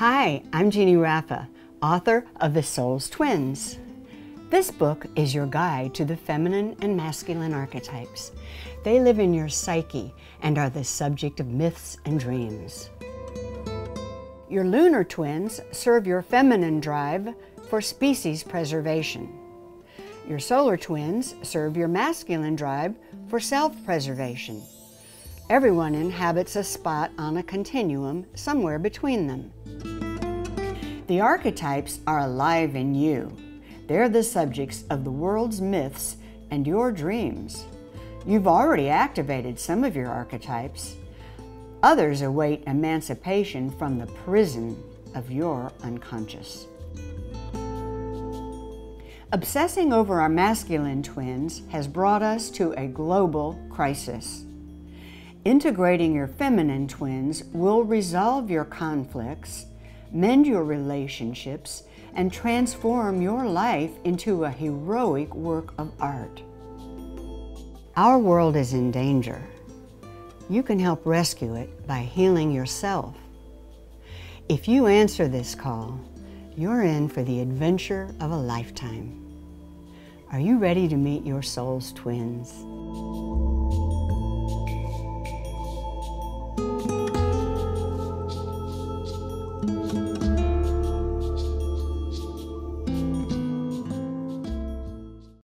Hi, I'm Jeannie Raffa, author of The Soul's Twins. This book is your guide to the feminine and masculine archetypes. They live in your psyche and are the subject of myths and dreams. Your lunar twins serve your feminine drive for species preservation. Your solar twins serve your masculine drive for self-preservation. Everyone inhabits a spot on a continuum somewhere between them. The archetypes are alive in you. They're the subjects of the world's myths and your dreams. You've already activated some of your archetypes. Others await emancipation from the prison of your unconscious. Obsessing over our masculine twins has brought us to a global crisis. Integrating your feminine twins will resolve your conflicts, mend your relationships, and transform your life into a heroic work of art. Our world is in danger. You can help rescue it by healing yourself. If you answer this call, you're in for the adventure of a lifetime. Are you ready to meet your soul's twins? Bye.